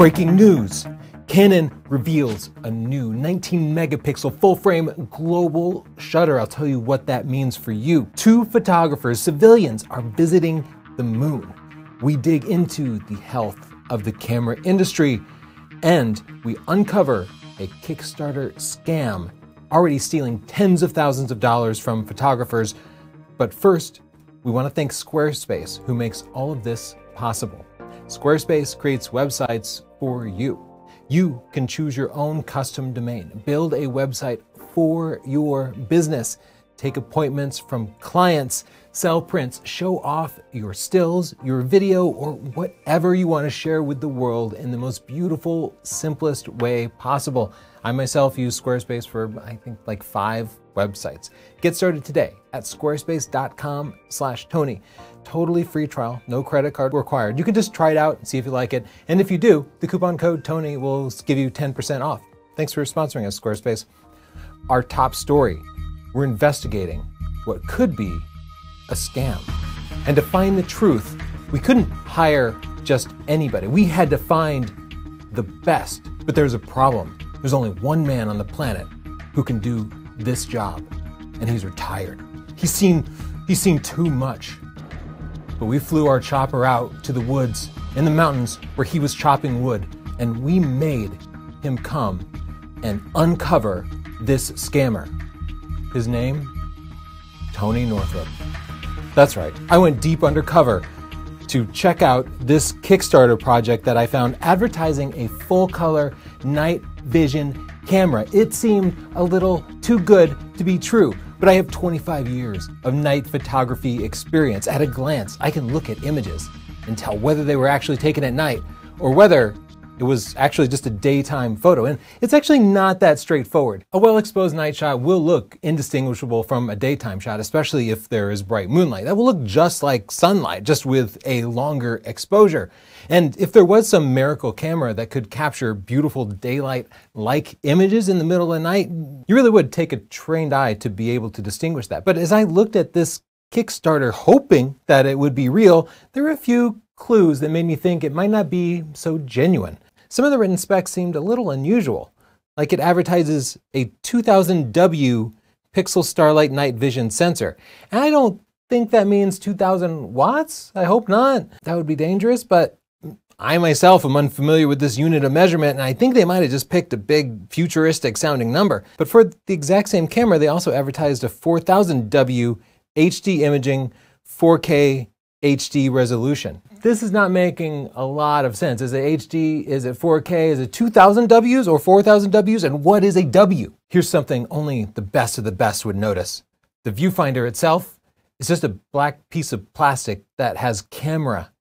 Breaking news! Canon reveals a new 19 megapixel full frame global shutter. I'll tell you what that means for you. Two photographers, civilians, are visiting the moon. We dig into the health of the camera industry and we uncover a Kickstarter scam already stealing tens of thousands of dollars from photographers. But first, we want to thank Squarespace, who makes all of this possible. Squarespace creates websites for you. You can choose your own custom domain, build a website for your business, take appointments from clients, sell prints, show off your stills, your video, or whatever you want to share with the world in the most beautiful, simplest way possible. I myself use Squarespace for I think like five websites. Get started today at squarespace.com/tony. Totally free trial, no credit card required. You can just try it out and see if you like it. And if you do, the coupon code Tony will give you 10% off. Thanks for sponsoring us, Squarespace. Our top story: we're investigating what could be a scam. And to find the truth, we couldn't hire just anybody. We had to find the best. But there's a problem. There's only one man on the planet who can do this job, and he's retired. He's seen he's seen too much. But we flew our chopper out to the woods in the mountains where he was chopping wood, and we made him come and uncover this scammer. His name? Tony Northrup. That's right. I went deep undercover to check out this Kickstarter project that I found advertising a full color night vision camera. It seemed a little too good to be true, but I have 25 years of night photography experience. At a glance, I can look at images and tell whether they were actually taken at night or whether it was actually just a daytime photo, and it's actually not that straightforward. A well exposed night shot will look indistinguishable from a daytime shot, especially if there is bright moonlight. That will look just like sunlight, just with a longer exposure. And if there was some miracle camera that could capture beautiful daylight like images in the middle of the night, you really would take a trained eye to be able to distinguish that. But as I looked at this Kickstarter hoping that it would be real, there were a few clues that made me think it might not be so genuine. Some of the written specs seemed a little unusual, like it advertises a 2000W pixel starlight night vision sensor. And I don't think that means 2000 watts. I hope not. That would be dangerous, but I myself am unfamiliar with this unit of measurement, and I think they might have just picked a big futuristic sounding number. But for the exact same camera, they also advertised a 4000W HD imaging 4K HD resolution. This is not making a lot of sense. Is it HD? Is it 4K? Is it 2000 Ws or 4000 Ws? And what is a W? Here's something only the best of the best would notice. The viewfinder itself is just a black piece of plastic that has camera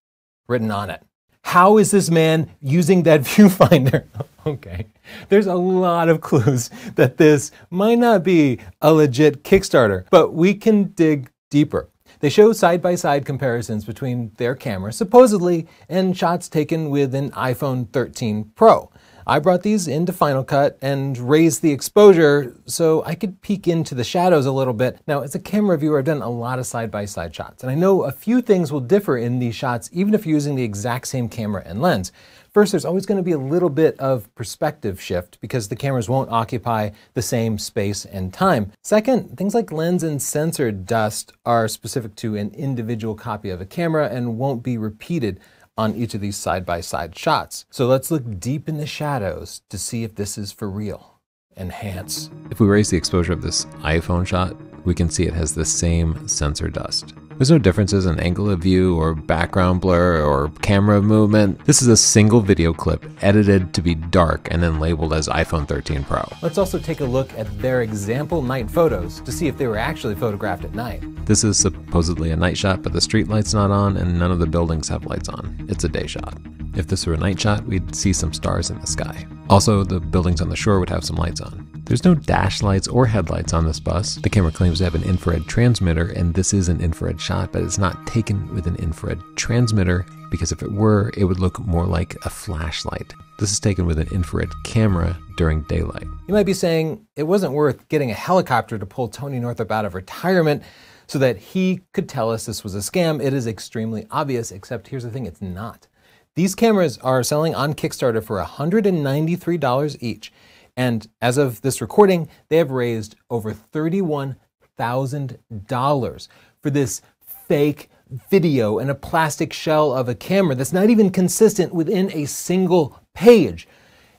written on it. How is this man using that viewfinder? okay, there's a lot of clues that this might not be a legit Kickstarter, but we can dig deeper. They show side by side comparisons between their camera, supposedly, and shots taken with an iPhone 13 Pro. I brought these into Final Cut and raised the exposure so I could peek into the shadows a little bit. Now, as a camera viewer, I've done a lot of side by side shots, and I know a few things will differ in these shots even if you're using the exact same camera and lens. First, there's always going to be a little bit of perspective shift because the cameras won't occupy the same space and time. Second, things like lens and sensor dust are specific to an individual copy of a camera and won't be repeated on each of these side-by-side shots. So let's look deep in the shadows to see if this is for real. Enhance. If we raise the exposure of this iPhone shot, we can see it has the same sensor dust. There's no differences in angle of view or background blur or camera movement. This is a single video clip edited to be dark and then labeled as iPhone 13 Pro. Let's also take a look at their example night photos to see if they were actually photographed at night. This is supposedly a night shot, but the street light's not on and none of the buildings have lights on. It's a day shot. If this were a night shot, we'd see some stars in the sky. Also, the buildings on the shore would have some lights on. There's no dash lights or headlights on this bus. The camera claims to have an infrared transmitter, and this is an infrared shot, but it's not taken with an infrared transmitter because if it were, it would look more like a flashlight. This is taken with an infrared camera during daylight. You might be saying it wasn't worth getting a helicopter to pull Tony Northrup out of retirement so that he could tell us this was a scam. It is extremely obvious, except here's the thing it's not. These cameras are selling on Kickstarter for $193 each. And as of this recording, they have raised over $31,000 for this fake video and a plastic shell of a camera that's not even consistent within a single page.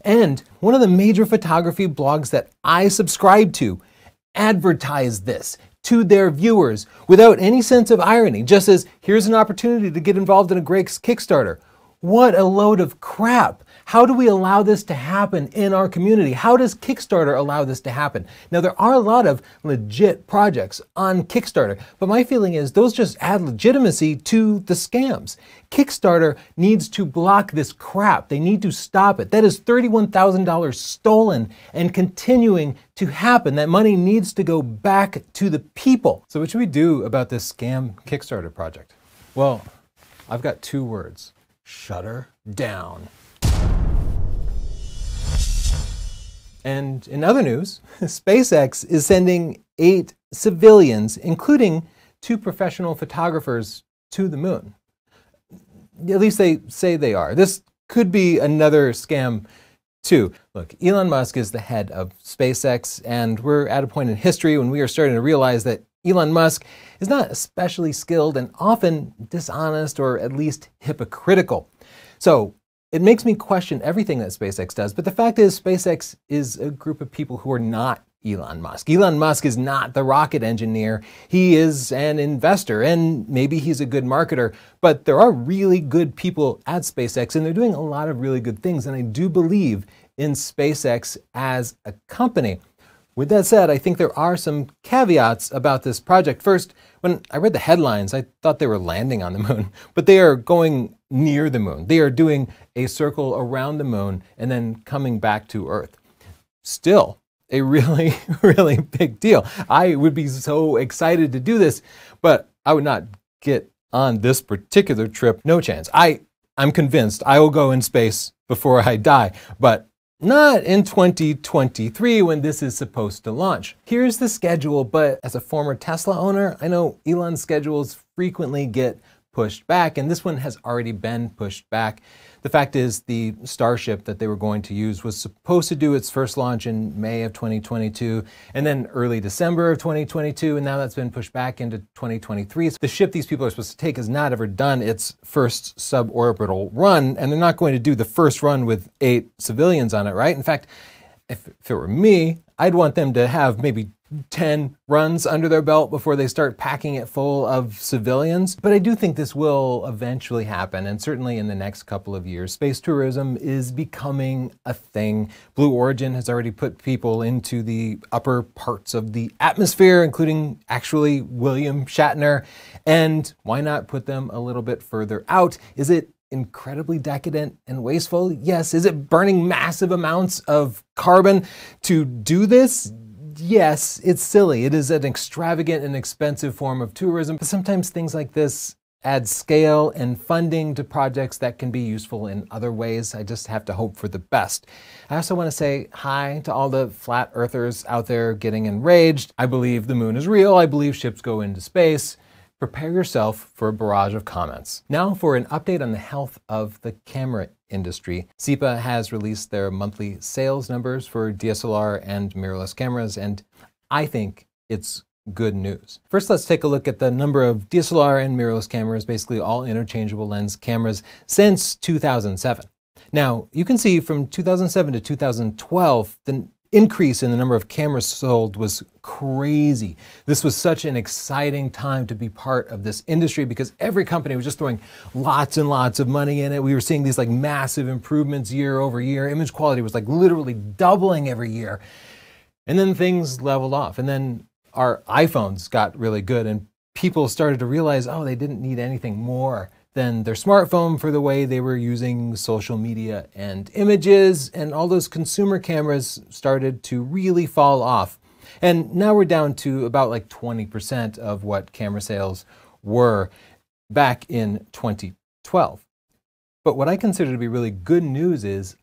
And one of the major photography blogs that I subscribe to advertised this to their viewers without any sense of irony, just as here's an opportunity to get involved in a great Kickstarter. What a load of crap. How do we allow this to happen in our community? How does Kickstarter allow this to happen? Now, there are a lot of legit projects on Kickstarter, but my feeling is those just add legitimacy to the scams. Kickstarter needs to block this crap. They need to stop it. That is $31,000 stolen and continuing to happen. That money needs to go back to the people. So, what should we do about this scam Kickstarter project? Well, I've got two words shut her down. And in other news, SpaceX is sending eight civilians, including two professional photographers, to the moon. At least they say they are. This could be another scam, too. Look, Elon Musk is the head of SpaceX, and we're at a point in history when we are starting to realize that Elon Musk is not especially skilled and often dishonest or at least hypocritical. So it makes me question everything that SpaceX does. But the fact is, SpaceX is a group of people who are not Elon Musk. Elon Musk is not the rocket engineer. He is an investor and maybe he's a good marketer, but there are really good people at SpaceX and they're doing a lot of really good things. And I do believe in SpaceX as a company. With that said, I think there are some caveats about this project. First, when I read the headlines, I thought they were landing on the moon, but they are going near the moon. They are doing a circle around the moon and then coming back to Earth. Still, a really, really big deal. I would be so excited to do this, but I would not get on this particular trip. No chance. I, I'm convinced I will go in space before I die, but not in 2023 when this is supposed to launch. Here's the schedule, but as a former Tesla owner, I know Elon's schedules frequently get pushed back, and this one has already been pushed back. The fact is, the Starship that they were going to use was supposed to do its first launch in May of 2022 and then early December of 2022, and now that's been pushed back into 2023. So the ship these people are supposed to take has not ever done its first suborbital run, and they're not going to do the first run with eight civilians on it, right? In fact, if, if it were me, I'd want them to have maybe 10 runs under their belt before they start packing it full of civilians. But I do think this will eventually happen, and certainly in the next couple of years. Space tourism is becoming a thing. Blue Origin has already put people into the upper parts of the atmosphere, including actually William Shatner. And why not put them a little bit further out? Is it incredibly decadent and wasteful? Yes. Is it burning massive amounts of carbon to do this? Yes, it's silly. It is an extravagant and expensive form of tourism, but sometimes things like this add scale and funding to projects that can be useful in other ways. I just have to hope for the best. I also want to say hi to all the flat earthers out there getting enraged. I believe the moon is real. I believe ships go into space prepare yourself for a barrage of comments. Now for an update on the health of the camera industry. CIPA has released their monthly sales numbers for DSLR and mirrorless cameras, and I think it's good news. First, let's take a look at the number of DSLR and mirrorless cameras, basically all interchangeable lens cameras, since 2007. Now, you can see from 2007 to 2012, the increase in the number of cameras sold was crazy. This was such an exciting time to be part of this industry because every company was just throwing lots and lots of money in it. We were seeing these like massive improvements year over year. Image quality was like literally doubling every year. And then things leveled off. And then our iPhones got really good and people started to realize, oh, they didn't need anything more than their smartphone for the way they were using social media and images, and all those consumer cameras started to really fall off. And now we're down to about like 20% of what camera sales were back in 2012. But what I consider to be really good news is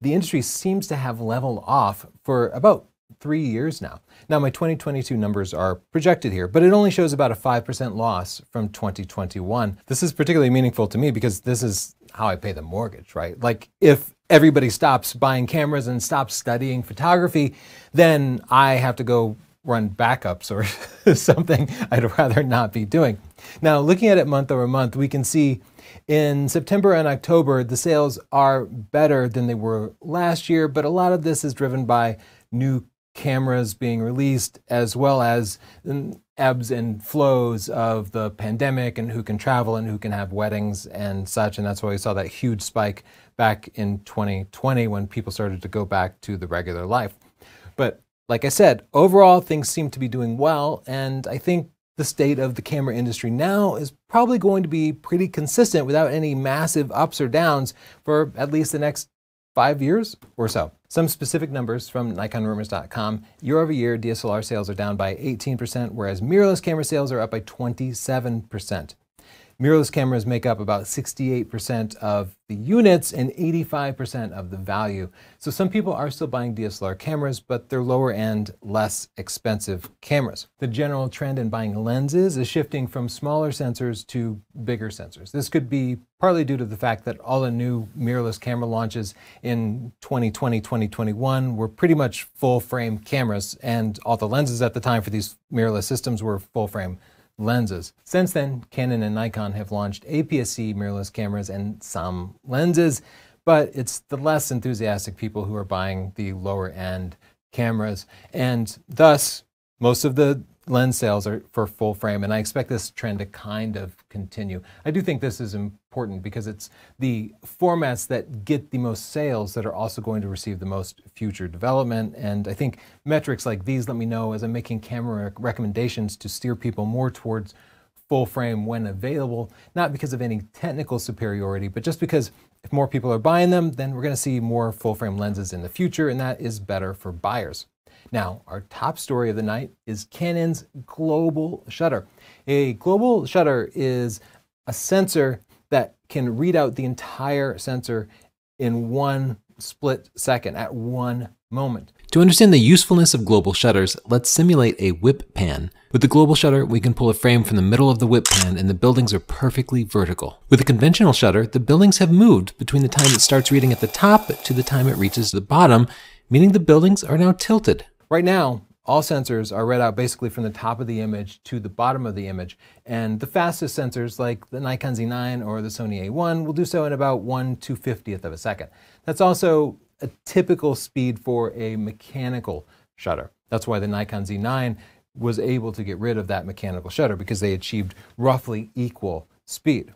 the industry seems to have leveled off for about three years now. Now, my 2022 numbers are projected here, but it only shows about a 5% loss from 2021. This is particularly meaningful to me because this is how I pay the mortgage, right? Like if everybody stops buying cameras and stops studying photography, then I have to go run backups or something I'd rather not be doing. Now, looking at it month over month, we can see in September and October, the sales are better than they were last year, but a lot of this is driven by new cameras being released as well as ebbs and flows of the pandemic and who can travel and who can have weddings and such. And that's why we saw that huge spike back in 2020 when people started to go back to the regular life. But like I said, overall, things seem to be doing well. And I think the state of the camera industry now is probably going to be pretty consistent without any massive ups or downs for at least the next five years or so. Some specific numbers from NikonRumors.com. Year over year, DSLR sales are down by 18%, whereas mirrorless camera sales are up by 27%. Mirrorless cameras make up about 68% of the units and 85% of the value. So some people are still buying DSLR cameras, but they're lower end, less expensive cameras. The general trend in buying lenses is shifting from smaller sensors to bigger sensors. This could be partly due to the fact that all the new mirrorless camera launches in 2020, 2021 were pretty much full frame cameras, and all the lenses at the time for these mirrorless systems were full frame lenses. Since then, Canon and Nikon have launched APS-C mirrorless cameras and some lenses, but it's the less enthusiastic people who are buying the lower end cameras. And thus, most of the lens sales are for full frame, and I expect this trend to kind of continue. I do think this is important because it's the formats that get the most sales that are also going to receive the most future development. And I think metrics like these let me know as I'm making camera recommendations to steer people more towards full frame when available, not because of any technical superiority, but just because if more people are buying them, then we're going to see more full frame lenses in the future, and that is better for buyers. Now, our top story of the night is Canon's global shutter. A global shutter is a sensor that can read out the entire sensor in one split second at one moment. To understand the usefulness of global shutters, let's simulate a whip pan. With the global shutter, we can pull a frame from the middle of the whip pan and the buildings are perfectly vertical. With a conventional shutter, the buildings have moved between the time it starts reading at the top to the time it reaches the bottom, meaning the buildings are now tilted. Right now, all sensors are read out basically from the top of the image to the bottom of the image. And the fastest sensors, like the Nikon Z9 or the Sony A1, will do so in about 1 250th of a second. That's also a typical speed for a mechanical shutter. That's why the Nikon Z9 was able to get rid of that mechanical shutter because they achieved roughly equal speed.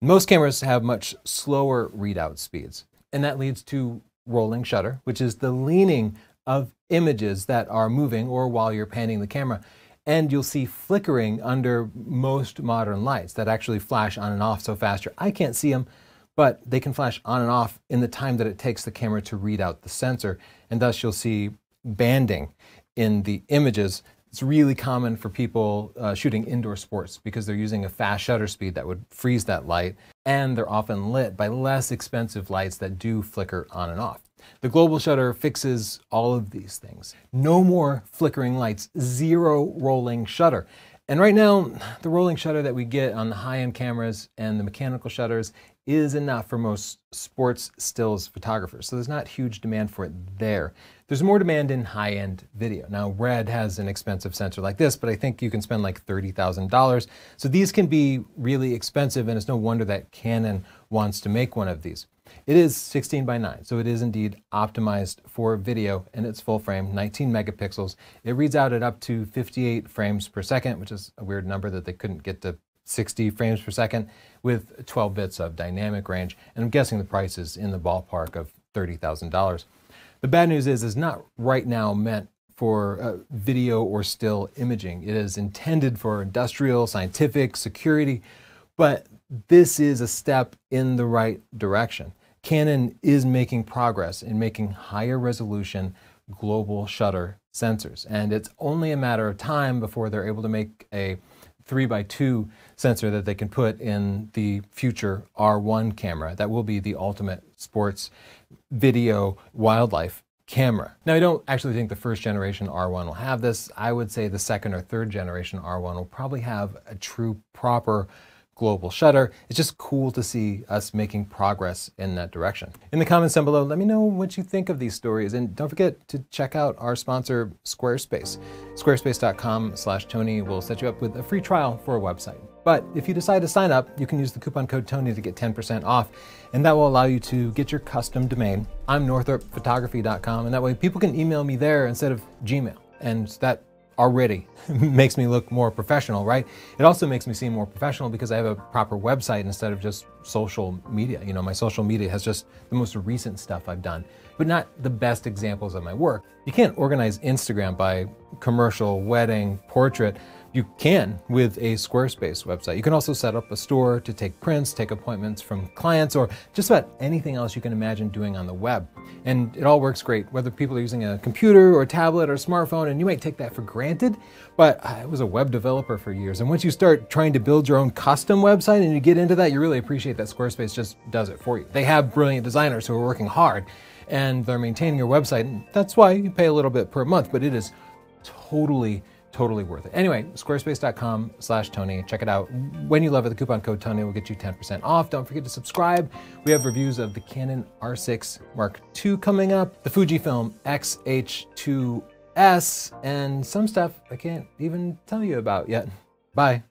Most cameras have much slower readout speeds, and that leads to rolling shutter, which is the leaning of images that are moving or while you're panning the camera. And you'll see flickering under most modern lights that actually flash on and off so fast I can't see them, but they can flash on and off in the time that it takes the camera to read out the sensor. And thus you'll see banding in the images. It's really common for people uh, shooting indoor sports because they're using a fast shutter speed that would freeze that light, and they're often lit by less expensive lights that do flicker on and off. The global shutter fixes all of these things. No more flickering lights, zero rolling shutter. And right now, the rolling shutter that we get on the high-end cameras and the mechanical shutters is enough for most sports stills photographers. So there's not huge demand for it there. There's more demand in high-end video. Now, Red has an expensive sensor like this, but I think you can spend like $30,000. So these can be really expensive, and it's no wonder that Canon wants to make one of these. It is 16 by 9, so it is indeed optimized for video and it's full frame, 19 megapixels. It reads out at up to 58 frames per second, which is a weird number that they couldn't get to 60 frames per second with 12 bits of dynamic range. And I'm guessing the price is in the ballpark of $30,000. The bad news is, is not right now meant for uh, video or still imaging. It is intended for industrial, scientific, security, but this is a step in the right direction. Canon is making progress in making higher resolution global shutter sensors. And it's only a matter of time before they're able to make a 3 by 2 sensor that they can put in the future R1 camera. That will be the ultimate sports video wildlife camera. Now, I don't actually think the first generation R1 will have this. I would say the second or third generation R1 will probably have a true proper global shutter. It's just cool to see us making progress in that direction. In the comments down below, let me know what you think of these stories. And don't forget to check out our sponsor, Squarespace. Squarespace.com slash Tony will set you up with a free trial for a website. But if you decide to sign up, you can use the coupon code Tony to get 10% off, and that will allow you to get your custom domain. I'm northropphotography.com, and that way people can email me there instead of Gmail. And that already makes me look more professional, right? It also makes me seem more professional because I have a proper website instead of just social media. You know, my social media has just the most recent stuff I've done, but not the best examples of my work. You can't organize Instagram by commercial, wedding, portrait you can with a Squarespace website. You can also set up a store to take prints, take appointments from clients, or just about anything else you can imagine doing on the web. And it all works great, whether people are using a computer or a tablet or a smartphone, and you might take that for granted, but uh, I was a web developer for years. And once you start trying to build your own custom website and you get into that, you really appreciate that Squarespace just does it for you. They have brilliant designers who are working hard and they're maintaining your website. And that's why you pay a little bit per month, but it is totally totally worth it. Anyway, squarespace.com slash Tony. Check it out. When you love it, the coupon code Tony will get you 10% off. Don't forget to subscribe. We have reviews of the Canon R6 Mark II coming up, the Fujifilm X-H2S, and some stuff I can't even tell you about yet. Bye.